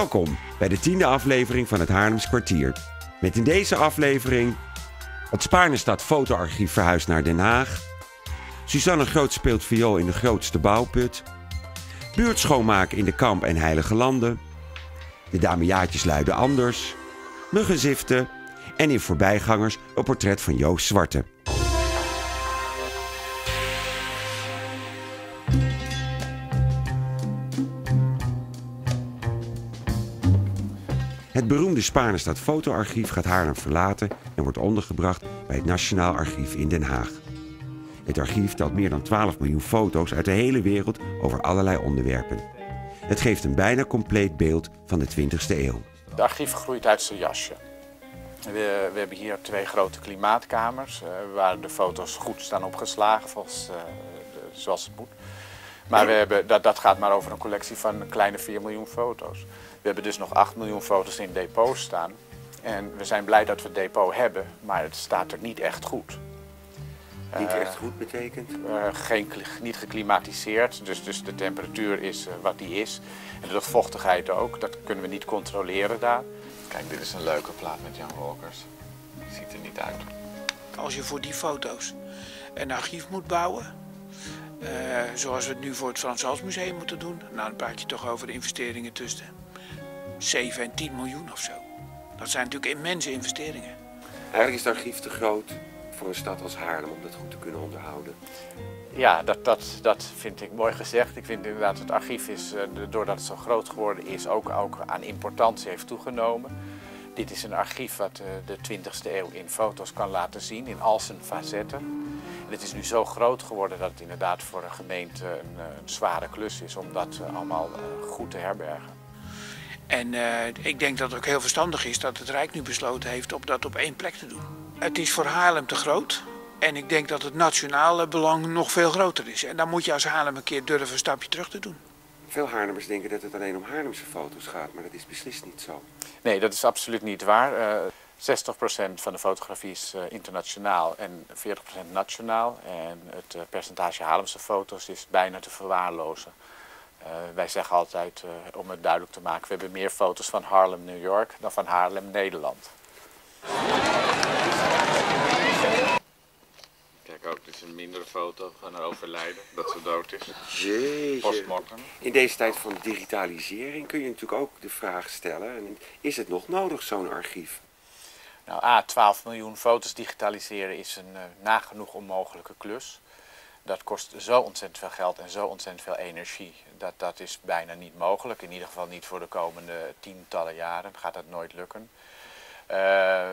Welkom bij de tiende aflevering van het Haarlems Kwartier. Met in deze aflevering het Spaarnestad fotoarchief verhuist naar Den Haag. Suzanne Groot speelt viool in de grootste bouwput. Buurt schoonmaken in de Kamp en Heilige Landen. De damejaartjes luiden anders. Muggenziften. En in voorbijgangers een portret van Joost Zwarte. Beroemde Spaarnestad fotoarchief gaat Haarlem verlaten en wordt ondergebracht bij het Nationaal Archief in Den Haag. Het archief telt meer dan 12 miljoen foto's uit de hele wereld over allerlei onderwerpen. Het geeft een bijna compleet beeld van de 20e eeuw. Het archief groeit uit zijn jasje. We, we hebben hier twee grote klimaatkamers uh, waar de foto's goed staan opgeslagen volgens, de, zoals het moet. Maar we hebben, dat, dat gaat maar over een collectie van een kleine 4 miljoen foto's. We hebben dus nog 8 miljoen foto's in depot staan. En we zijn blij dat we het depot hebben, maar het staat er niet echt goed. Niet echt goed betekent? Uh, geen, niet geklimatiseerd, dus, dus de temperatuur is uh, wat die is. En de luchtvochtigheid ook, dat kunnen we niet controleren daar. Kijk, dit is een leuke plaat met Jan Wolkers. Ziet er niet uit. Als je voor die foto's een archief moet bouwen, uh, zoals we het nu voor het Frans Hals Museum moeten doen, nou, dan praat je toch over de investeringen tussen 7 en 10 miljoen of zo. Dat zijn natuurlijk immense investeringen. Eigenlijk is het archief te groot voor een stad als Haarlem om dat goed te kunnen onderhouden. Ja, dat, dat, dat vind ik mooi gezegd. Ik vind inderdaad het archief is, doordat het zo groot geworden is, ook, ook aan importantie heeft toegenomen. Dit is een archief wat de 20e eeuw in foto's kan laten zien, in al zijn facetten. Het is nu zo groot geworden dat het inderdaad voor een gemeente een, een zware klus is om dat allemaal goed te herbergen. En uh, ik denk dat het ook heel verstandig is dat het Rijk nu besloten heeft om dat op één plek te doen. Het is voor Haarlem te groot. En ik denk dat het nationale belang nog veel groter is. En dan moet je als Haarlem een keer durven een stapje terug te doen. Veel Haarlemmers denken dat het alleen om Haarlemse foto's gaat, maar dat is beslist niet zo. Nee, dat is absoluut niet waar. Uh, 60% van de fotografie is uh, internationaal en 40% nationaal. En het uh, percentage Haarlemse foto's is bijna te verwaarlozen. Uh, wij zeggen altijd, uh, om het duidelijk te maken, we hebben meer foto's van Harlem, New York dan van Haarlem, Nederland. Kijk ook, dit is een mindere foto van een overlijden, dat ze dood is. Jeetje. Postmortem. In deze tijd van digitalisering kun je natuurlijk ook de vraag stellen, is het nog nodig zo'n archief? Nou, A, 12 miljoen foto's digitaliseren is een uh, nagenoeg onmogelijke klus. Dat kost zo ontzettend veel geld en zo ontzettend veel energie. Dat, dat is bijna niet mogelijk. In ieder geval niet voor de komende tientallen jaren. Gaat dat nooit lukken. Uh,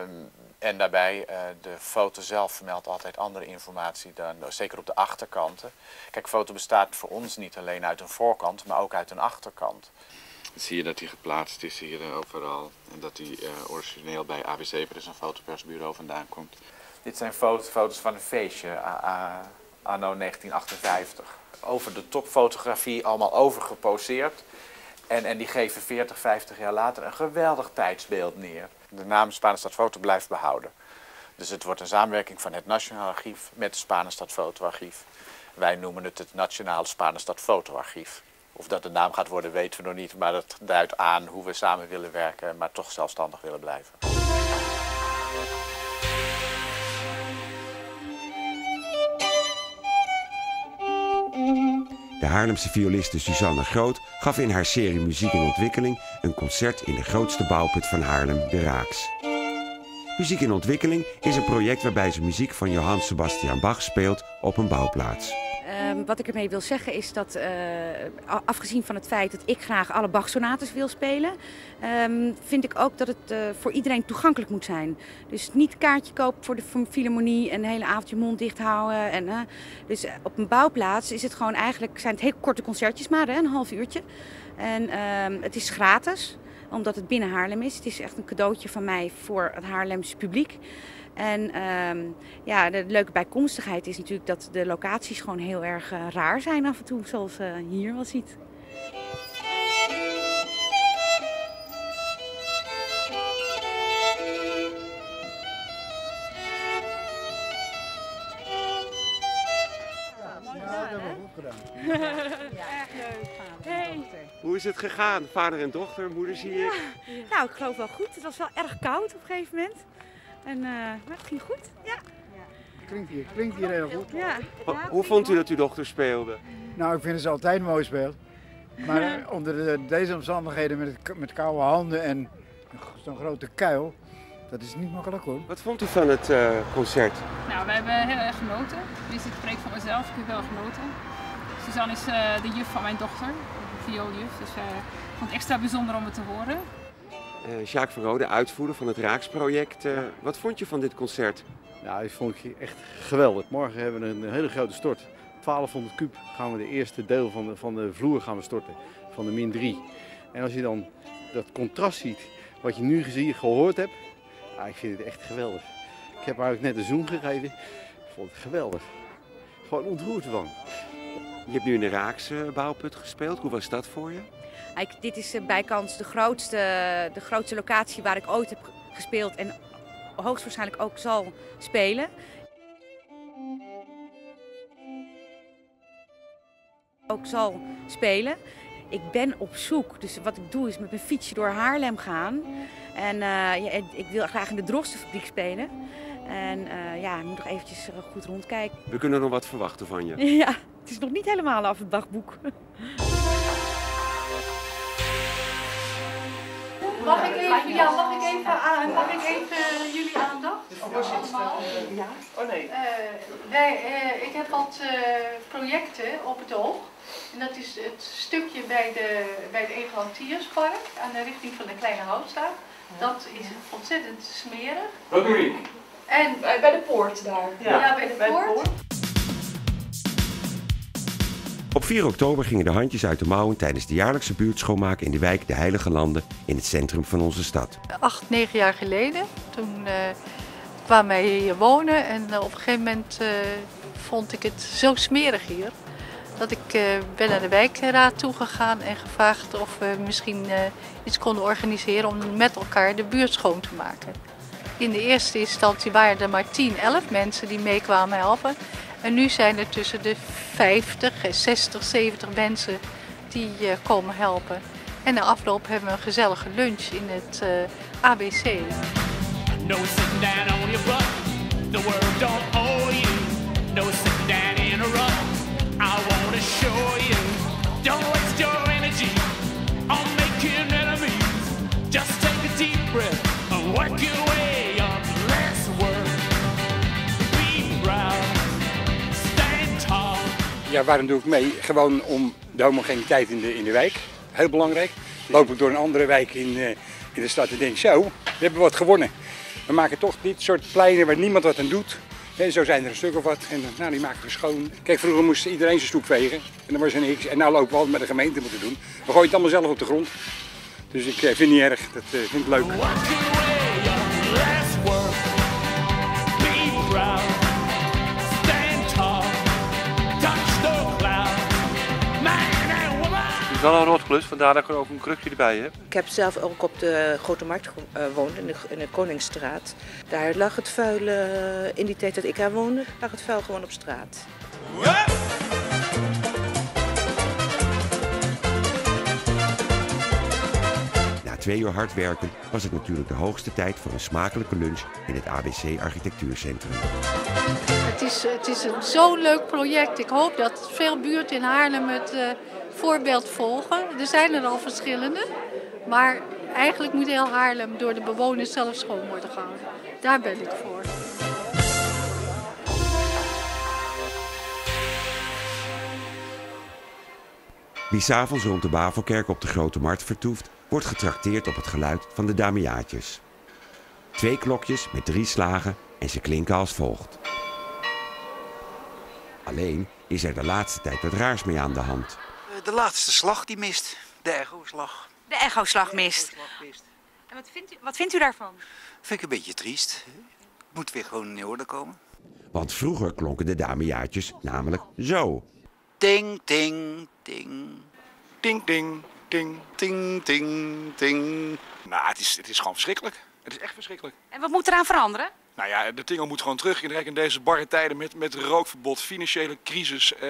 en daarbij, uh, de foto zelf vermeldt altijd andere informatie, dan, zeker op de achterkanten. Kijk, foto bestaat voor ons niet alleen uit een voorkant, maar ook uit een achterkant. Zie je dat hij geplaatst is hier overal. En dat hij uh, origineel bij ABC, dus een fotopersbureau, vandaan komt. Dit zijn foto's, van een feestje. anno 1958. Over de topfotografie allemaal overgeposeerd. En, en die geven 40, 50 jaar later een geweldig tijdsbeeld neer. De naam Spanenstad Foto blijft behouden. Dus het wordt een samenwerking van het Nationaal Archief met het Spanenstad Fotoarchief. Wij noemen het het Nationale Spanenstad Fotoarchief. Of dat de naam gaat worden weten we nog niet, maar dat duidt aan hoe we samen willen werken, maar toch zelfstandig willen blijven. De Haarlemse violiste Suzanne Groot gaf in haar serie Muziek in Ontwikkeling een concert in de grootste bouwput van Haarlem, de Raaks. Muziek in Ontwikkeling is een project waarbij ze muziek van Johann Sebastian Bach speelt op een bouwplaats. Um, wat ik ermee wil zeggen is dat, uh, afgezien van het feit dat ik graag alle Bach-sonates wil spelen, um, vind ik ook dat het uh, voor iedereen toegankelijk moet zijn. Dus niet kaartje kopen voor de filharmonie en de hele avond je mond dicht houden. En, uh, dus op een bouwplaats is het gewoon eigenlijk, zijn het heel korte concertjes maar, hè, een half uurtje. En um, het is gratis, omdat het binnen Haarlem is. Het is echt een cadeautje van mij voor het Haarlemse publiek. En um, ja, de leuke bijkomstigheid is natuurlijk dat de locaties gewoon heel erg uh, raar zijn af en toe, zoals je uh, hier wel ziet. gedaan. Erg leuk. Hey. Hoe is het gegaan? Vader en dochter, moeder zie ik. Nou, ik geloof wel goed. Het was wel erg koud op een gegeven moment. En eh, maar het ging goed. Ja. Klinkt hier, klinkt hier heel goed. ja. Ho- Hoe vond u dat uw dochter speelde? Nou, ik vind dat ze altijd mooi speelt. Maar eh, onder de- deze omstandigheden met, het- met koude handen en zo'n grote kuil, dat is niet makkelijk hoor. Wat vond u van het eh, concert? Nou, we hebben heel erg genoten. Dus ik spreek van mezelf, ik heb wel genoten. Suzanne is eh, de juf van mijn dochter, de viooljuf. Dus eh, ik vond het extra bijzonder om het te horen. Eh Jacques van Rode, uitvoerder van het Raaksproject. Eh, wat vond je van dit concert? Nou, dat vond ik echt geweldig. Morgen hebben we een hele grote stort. 1200 kub gaan we de eerste deel van de, van de vloer gaan we storten, van de min 3. En als je dan dat contrast ziet, wat je nu gezien, gehoord hebt, ik vind het echt geweldig. Ik heb haar ook net een zoen gegeven. Ik vond het geweldig. Gewoon ontroerd ervan. Je hebt nu in de Raakse bouwput gespeeld. Hoe was dat voor je? Dit is eh, bijkans de grootste, de grootste locatie waar ik ooit heb ge- gespeeld en hoogstwaarschijnlijk ook zal spelen. Ook zal spelen. Ik ben op zoek, dus wat ik doe is met mijn fietsje door Haarlem gaan. En eh, ja, ik wil graag in de Drostenfabriek spelen. En eh, ja, ik moet nog eventjes goed rondkijken. We kunnen nog wat verwachten van je. Ja, het is nog niet helemaal af het dagboek. Mag ik even, ja, mag ik even, aan- mag ik even jullie aandacht? Allemaal? Ja. Oh nee. Eh, wij, eh, ik heb wat eh, projecten op het oog. En dat is het stukje bij, de, bij het Egalantierspark aan de richting van de Kleine Houtstraat. Dat is ontzettend smerig. Wat doe ik? En Bij, bij de poort daar. ja, bij de poort. 4 oktober gingen de handjes uit de mouwen tijdens de jaarlijkse buurtschoonmaak in de wijk De Heilige Landen in het centrum van onze stad. acht, negen jaar geleden. Toen eh, kwamen wij hier wonen en eh, op een gegeven moment eh, vond ik het zo smerig hier. Dat ik ben naar de wijkraad toegegaan en gevraagd of we misschien iets konden organiseren om met elkaar de buurt schoon te maken. In de eerste instantie waren er maar 10, 11 mensen die mee kwamen helpen. En nu zijn er tussen de 50 en 60, 70 mensen die eh, komen helpen. En na afloop hebben we een gezellige lunch in het eh, ABC. Don't waste your energy. Just take a deep breath Waarom doe ik mee? Gewoon om de homogeniteit in de, in de wijk. Heel belangrijk. Loop ik door een andere wijk in, eh, in de stad en denk zo, we hebben wat gewonnen. We maken toch dit soort pleinen waar niemand wat aan doet. En zo zijn er een stuk of wat. En nou, die maken we schoon. Kijk, vroeger moest iedereen zijn stoep vegen. En dan was er niks. En nu lopen we altijd met de gemeente moeten doen. We gooien het allemaal zelf op de grond. Dus ik eh, vind het niet erg. Dat eh, vind ik leuk. Is wel een rotklus, vandaar dat ik er ook een krukje erbij heb. Ik heb zelf ook op de Grote Markt gewoond, in de, in de Koningsstraat. Daar lag het vuil, eh, in die tijd dat ik daar woonde, lag het vuil gewoon op straat. Na twee uur hard werken was het natuurlijk de hoogste tijd voor een smakelijke lunch in het ABC Architectuurcentrum. Het is, het is een zo'n leuk project. Ik hoop dat veel buurten in Haarlem het eh, voorbeeld volgen. Er zijn er al verschillende. Maar eigenlijk moet heel Haarlem door de bewoners zelf schoon worden gehouden. Daar ben ik voor. Wie s'avonds rond de Bavelkerk op de Grote Markt vertoeft, wordt getrakteerd op het geluid van de damejaatjes. Twee klokjes met drie slagen en ze klinken als volgt. Alleen is er de laatste tijd wat raars mee aan de hand. De laatste slag die mist. De echo-slag. De echo-slag mist. En wat vindt, u, wat vindt u daarvan? Vind ik een beetje triest. Het moet weer gewoon in orde komen. Want vroeger klonken de damejaatjes namelijk zo. Ding, ding, ding. Ding, ding, ding. Ding, ding, ding. Nou, het is, het is gewoon verschrikkelijk. Het is echt verschrikkelijk. En wat moet eraan veranderen? Nou ja, de Tingel moet gewoon terug. In deze barre tijden met, met rookverbod, financiële crisis. Eh,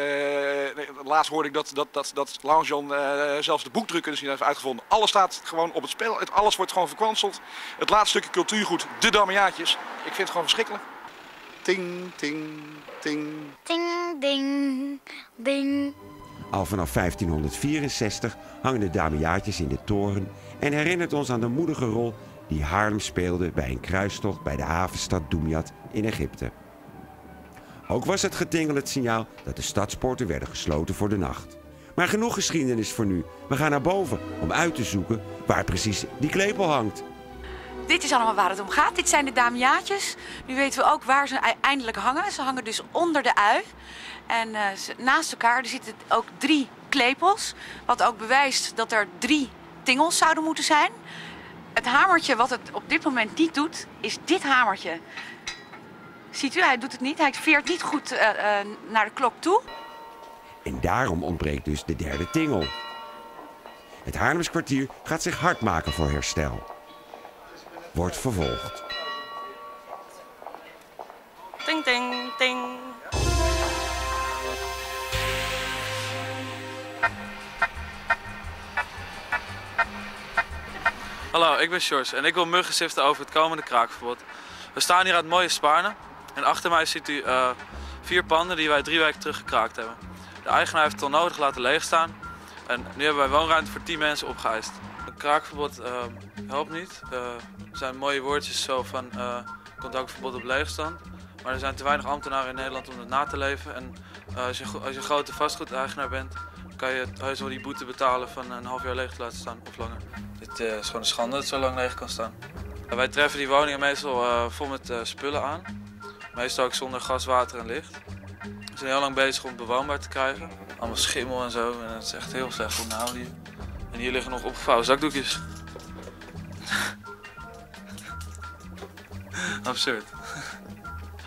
laatst hoorde ik dat, dat, dat, dat eh, zelfs de boekdrukker dus niet heeft uitgevonden. Alles staat gewoon op het spel. Het, alles wordt gewoon verkwanseld. Het laatste stukje cultuurgoed, de Damiaatjes. Ik vind het gewoon verschrikkelijk. Ting, ting, ting. Ding, ding, ding. Al vanaf 1564 hangen de damiaatjes in de toren en herinnert ons aan de moedige rol die Haarlem speelde bij een kruistocht bij de havenstad Dumyat in Egypte. Ook was het getingel het signaal dat de stadspoorten werden gesloten voor de nacht. Maar genoeg geschiedenis voor nu. We gaan naar boven om uit te zoeken waar precies die klepel hangt. Dit is allemaal waar het om gaat. Dit zijn de damiaatjes. Nu weten we ook waar ze eindelijk hangen. Ze hangen dus onder de ui. En eh, naast elkaar er zitten ook drie klepels. Wat ook bewijst dat er drie tingels zouden moeten zijn. Het hamertje wat het op dit moment niet doet, is dit hamertje. Ziet u, hij doet het niet. Hij veert niet goed eh, eh, naar de klok toe. En daarom ontbreekt dus de derde tingel. Het Haarlems kwartier gaat zich hard maken voor herstel. Wordt vervolgd. Hallo, ik ben Sjors en ik wil muggen siften over het komende kraakverbod. We staan hier aan het mooie Spaarne en achter mij ziet u eh, vier panden die wij drie weken terug gekraakt hebben. De eigenaar heeft het onnodig laten leegstaan en nu hebben wij woonruimte voor 10 mensen opgeëist. Een kraakverbod eh, helpt niet. Eh, er zijn mooie woordjes zo van contactverbod op leegstand. Maar er zijn te weinig ambtenaren in Nederland om het na te leven. En als, je, als je een grote vastgoedeigenaar bent, kan je heus wel die boete betalen van een half jaar leeg te laten staan of langer. Dit eh, is gewoon een schande dat het zo lang leeg kan staan. Wij treffen die woningen meestal eh, vol met eh, spullen aan. Meestal ook zonder gas, water en licht. We zijn heel lang bezig om het bewoonbaar te krijgen. Allemaal schimmel en zo. En het is echt heel slecht onderhouden hier. En hier liggen nog opgevouwen zakdoekjes. Absurd.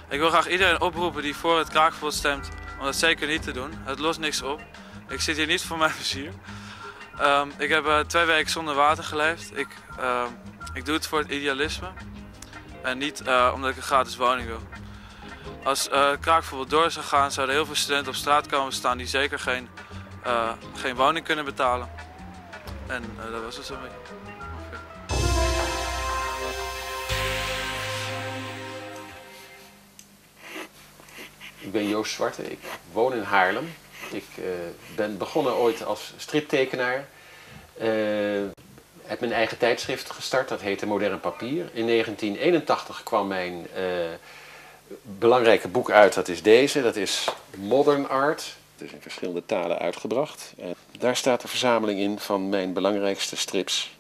Ik wil graag iedereen oproepen die voor het kraakverbod stemt om dat zeker niet te doen. Het lost niks op. Ik zit hier niet voor mijn plezier. Ehm, ik heb eh, twee weken zonder water geleefd. Ik, ehm, ik doe het voor het idealisme. En niet eh, omdat ik een gratis woning wil. Als eh kraakverbod door zou gaan, zouden heel veel studenten op straat komen staan die zeker geen, geen woning kunnen betalen. En dat was het zo'n beetje. Ik ben Joost Zwarte, ik woon in Haarlem. Ik eh, ben begonnen ooit als striptekenaar. Eh, heb mijn eigen tijdschrift gestart, dat heette Modern Papier. In 1981 kwam mijn eh, belangrijke boek uit, dat is deze. Dat is Modern Art. Het is in verschillende talen uitgebracht. Daar staat de verzameling in van mijn belangrijkste strips.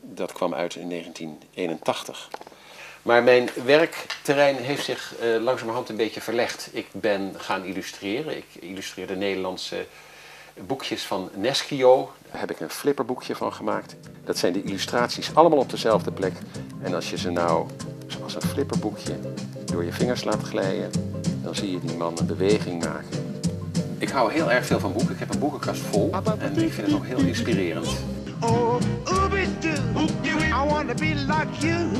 Dat kwam uit in 1981. Maar mijn werkterrein heeft zich eh, langzamerhand een beetje verlegd. Ik ben gaan illustreren. Ik illustreerde Nederlandse boekjes van Neschio. Daar heb ik een flipperboekje van gemaakt. Dat zijn de illustraties allemaal op dezelfde plek. En als je ze nou, zoals een flipperboekje, door je vingers laat glijden, dan zie je die man een beweging maken. Ik hou heel erg veel van boeken. Ik heb een boekenkast vol en ik vind het ook heel inspirerend. Wanna be like you.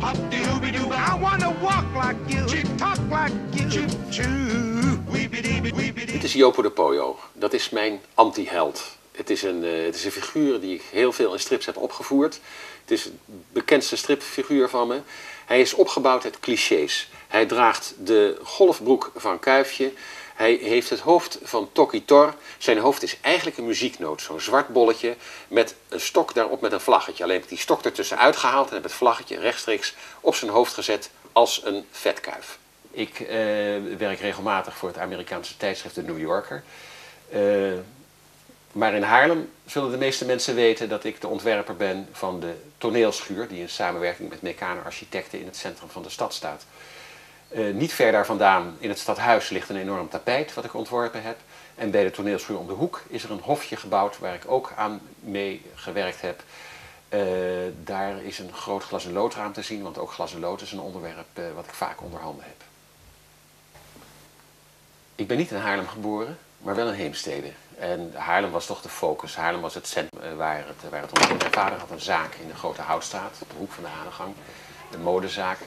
Hop-de-ooby-doo. I wanna walk like you. Talk like you. Choo. Weeby-dee-bee-weeby-dee. Dit is Jopo de Poyo. Dat is mijn anti-held. Het is, een, eh, het is een figuur die ik heel veel in strips heb opgevoerd. Het is de bekendste stripfiguur van me. Hij is opgebouwd uit clichés. Hij draagt de golfbroek van Kuifje. Hij heeft het hoofd van Toki Tor. Zijn hoofd is eigenlijk een muzieknoot. Zo'n zwart bolletje met een stok daarop met een vlaggetje. Alleen heb ik die stok ertussen uitgehaald en heb het vlaggetje rechtstreeks op zijn hoofd gezet als een vetkuif. Ik eh, werk regelmatig voor het Amerikaanse tijdschrift The New Yorker. Eh, maar in Haarlem zullen de meeste mensen weten dat ik de ontwerper ben van de toneelschuur, die in samenwerking met Mecaner Architecten in het centrum van de stad staat. Eh, niet ver daar vandaan, in het stadhuis, ligt een enorm tapijt wat ik ontworpen heb. En bij de toneelschuur om de hoek is er een hofje gebouwd waar ik ook aan mee gewerkt heb. Eh, daar is een groot glas- en loodraam te zien, want ook glas en lood is een onderwerp eh, wat ik vaak onder handen heb. Ik ben niet in Haarlem geboren, maar wel in Heemstede. En Haarlem was toch de focus. Haarlem was het centrum waar het, waar het om. Mijn vader had een zaak in de Grote Houtstraat, op de hoek van de Hanegang. Een modezaak.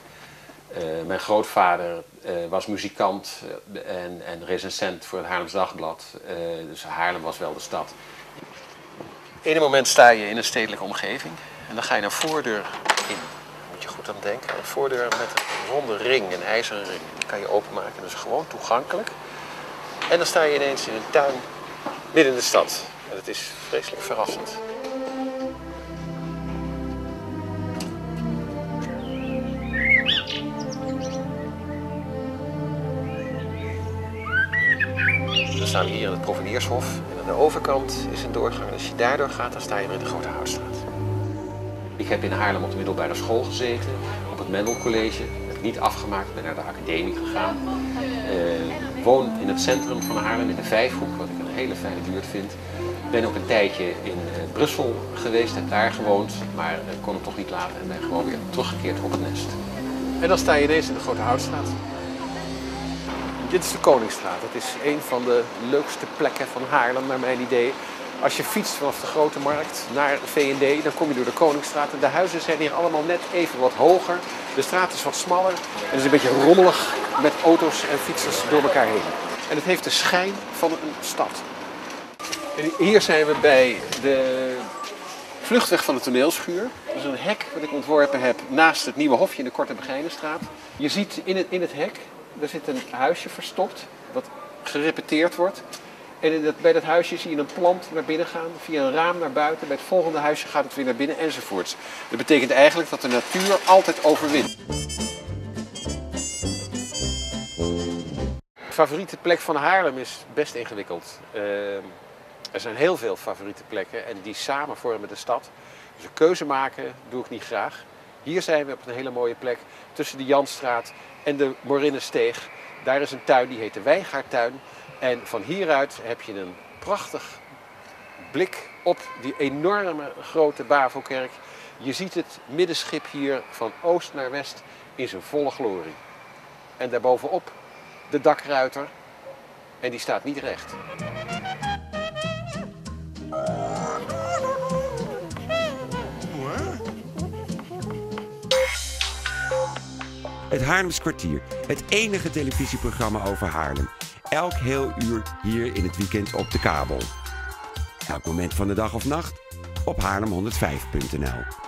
Eh, mijn grootvader eh, was muzikant eh, en, en recensent voor het Haarlems Dagblad. Dus Haarlem was wel de stad. Ene moment sta je in een stedelijke omgeving en dan ga je een voordeur in. Moet je goed aan denken. Een voordeur met een ronde ring, een ijzeren ring. Die kan je openmaken, dus gewoon toegankelijk. En dan sta je ineens in een tuin midden in de stad. En dat is vreselijk verrassend. Staan we hier in het Proveniershof. En aan de overkant is een doorgang. En als je daardoor gaat, dan sta je weer in de Grote Houtstraat. Ik heb in Haarlem op de middelbare school gezeten, op het Mendel College. Heb ik niet afgemaakt, ben naar de academie gegaan. Eh, woon in het centrum van Haarlem, in de Vijfhoek, wat ik een hele fijne buurt vind. Ben ook een tijdje in eh, Brussel geweest, heb daar gewoond, maar eh, kon het toch niet laten en ben gewoon weer teruggekeerd op het nest. En dan sta je ineens in de Grote Houtstraat. Dit is de Koningsstraat. Het is een van de leukste plekken van Haarlem, naar mijn idee. Als je fietst vanaf de Grote Markt naar V&D, dan kom je door de Koningsstraat. En de huizen zijn hier allemaal net even wat hoger. De straat is wat smaller. En is een beetje rommelig met auto's en fietsers door elkaar heen. En het heeft de schijn van een stad. Hier zijn we bij de vluchtweg van de toneelschuur. Dat is een hek wat ik ontworpen heb naast het nieuwe hofje in de Korte Begijnenstraat. Je ziet in in het hek, er zit een huisje verstopt, wat gerepeteerd wordt. En in dat, bij dat huisje zie je een plant naar binnen gaan, via een raam naar buiten. Bij het volgende huisje gaat het weer naar binnen enzovoorts. Dat betekent eigenlijk dat de natuur altijd overwint. Favoriete plek van Haarlem is best ingewikkeld. Uh, er zijn heel veel favoriete plekken en die samen vormen de stad. Dus een keuze maken doe ik niet graag. Hier zijn we op een hele mooie plek tussen de Janstraat en de Morinnesteeg. Daar is een tuin, die heet de Wijngaardtuin. En van hieruit heb je een prachtig blik op die enorme grote Bavelkerk. Je ziet het middenschip hier van oost naar west in zijn volle glorie. En daarbovenop de dakruiter. En die staat niet recht. Het Haarlems Kwartier, het enige televisieprogramma over Haarlem. Elk heel uur hier in het weekend op de kabel. Elk moment van de dag of nacht op haarlem105.nl.